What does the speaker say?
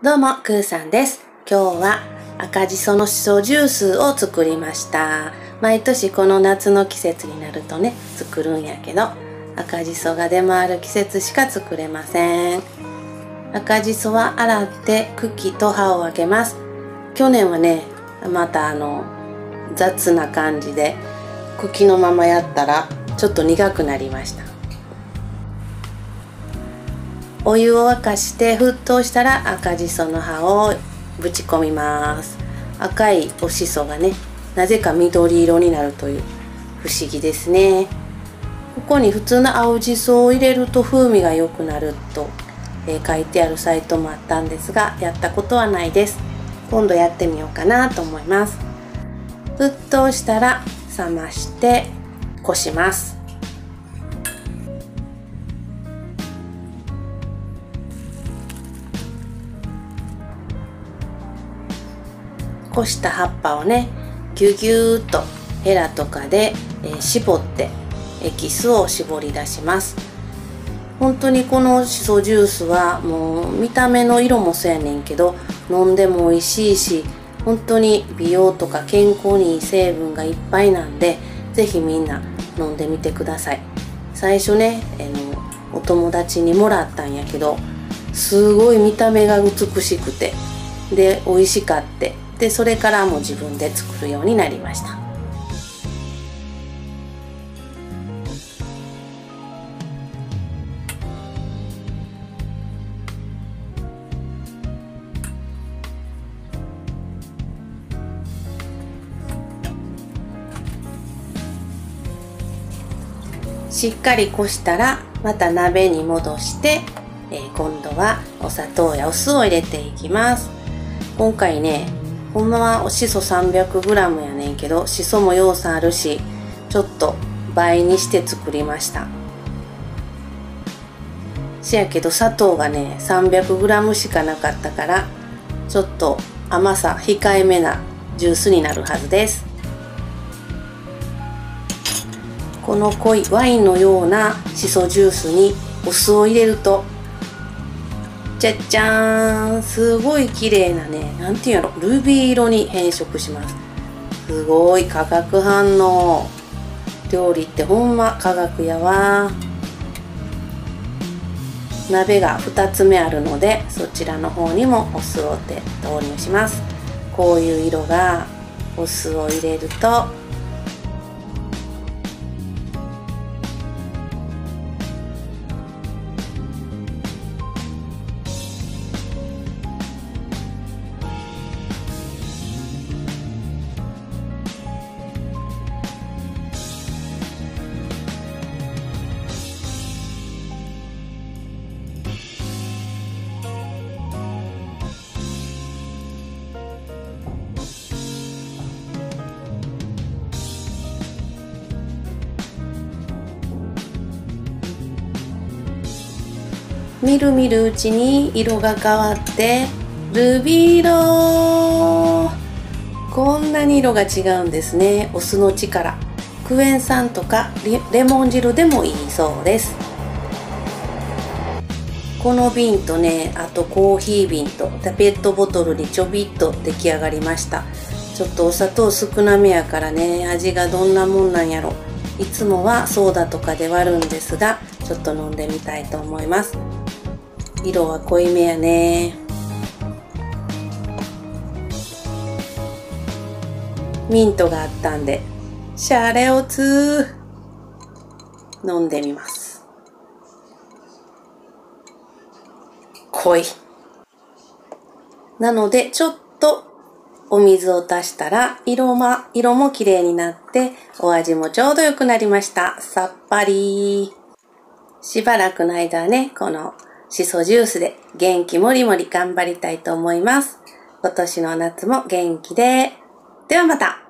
どうも、くーさんです。今日は赤じそのしそジュースを作りました。毎年この夏の季節になるとね、作るんやけど、赤じそが出回る季節しか作れません。赤じそは洗って茎と葉を分けます。去年はね、またあの、雑な感じで、茎のままやったら、ちょっと苦くなりました。お湯を沸かして沸騰したら赤じその葉をぶち込みます。赤いおしそがねなぜか緑色になるという不思議ですね。ここに普通の青じそを入れると風味が良くなると、え書いてあるサイトもあったんですがやったことはないです。今度やってみようかなと思います。沸騰したら冷ましてこします。こした葉っぱをねぎゅぎゅーっとヘラとかで、えー絞ってエキスを絞り出します。本当にこのしそジュースはもう見た目の色もそうやねんけど飲んでも美味しいし本当に美容とか健康にいい成分がいっぱいなんでぜひみんな飲んでみてください。最初ねあのお友達にもらったんやけどすごい見た目が美しくてで美味しかってでそれからも自分で作るようになりました。しっかりこしたらまた鍋に戻して、えー今度はお砂糖やお酢を入れていきます。今回ねほんまはおしそ 300g やねんけどしそも要素あるしちょっと倍にして作りました。せやけど砂糖がね 300g しかなかったからちょっと甘さ控えめなジュースになるはずです。この濃いワインのようなしそジュースにお酢を入れるとじゃじゃーん。すごい綺麗なねなんていうんやろ。ルビー色に変色します。すごい化学反応。料理ってほんま科学やわ。鍋が2つ目あるのでそちらの方にもお酢を投入します。こういう色がお酢を入れるとみるみるうちに色が変わってルビー色こんなに色が違うんですね。お酢の力クエン酸とかレレモン汁でもいいそうです。この瓶とねあとコーヒー瓶とペットボトルにちょびっと出来上がりました。ちょっとお砂糖少なめやからね味がどんなもんなんやろ。いつもはソーダとかで割るんですがちょっと飲んでみたいと思います。色は濃いめやね。ミントがあったんでシャレオツー。飲んでみます。濃い。なのでちょっとお水を足したら色も色も綺麗になってお味もちょうど良くなりましたさっぱりしばらくの間ねこのしそジュースで元気もりもり頑張りたいと思います。今年の夏も元気で。ではまた